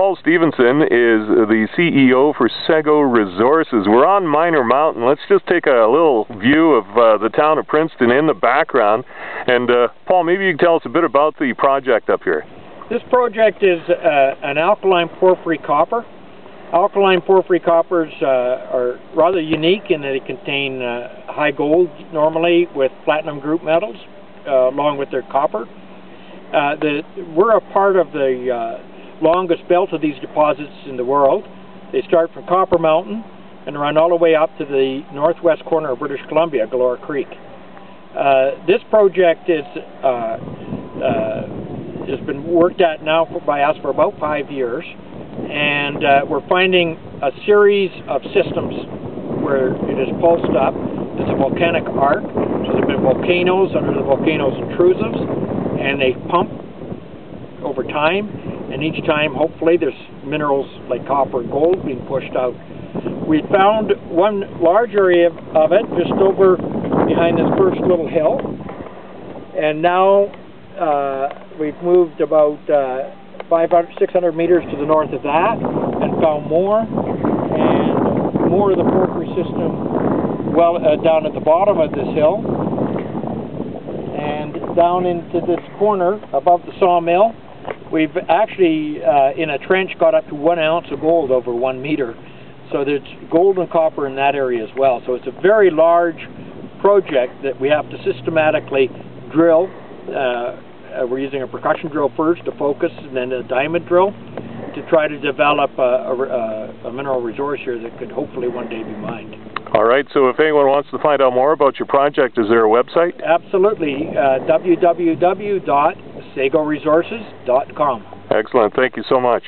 Paul Stevenson is the CEO for Sego Resources. We're on Miner Mountain. Let's just take a little view of uh, the town of Princeton in the background. And uh, Paul, maybe you can tell us a bit about the project up here. This project is uh, an alkaline porphyry copper. Alkaline porphyry coppers uh, are rather unique in that they contain uh, high gold normally with platinum group metals uh, along with their copper. the, we're a part of the longest belt of these deposits in the world. They start from Copper Mountain and run all the way up to the northwest corner of British Columbia, Galore Creek. Uh, this project is uh, uh, has been worked at now for, by us for about five years, and uh, we're finding a series of systems where it is pulsed up. It's a volcanic arc, so there have been volcanoes under the volcanoes intrusives, and they pump over time, and each time, hopefully, there's minerals like copper and gold being pushed out. We found one large area of it just over behind this first little hill, and now uh, we've moved about uh, 500, 600 meters to the north of that and found more, and more of the porphyry system well uh, down at the bottom of this hill, and down into this corner above the sawmill We've actually, uh, in a trench, got up to one ounce of gold over one meter. So there's gold and copper in that area as well. So it's a very large project that we have to systematically drill. Uh, we're using a percussion drill first to focus, and then a diamond drill to try to develop a, a, a mineral resource here that could hopefully one day be mined. All right, so if anyone wants to find out more about your project, is there a website? Absolutely, uh, www.segoresources.com. Excellent, thank you so much.